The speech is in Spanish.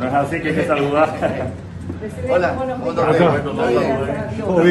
Bueno, es así que hay que saludar. Hola, ¿cómo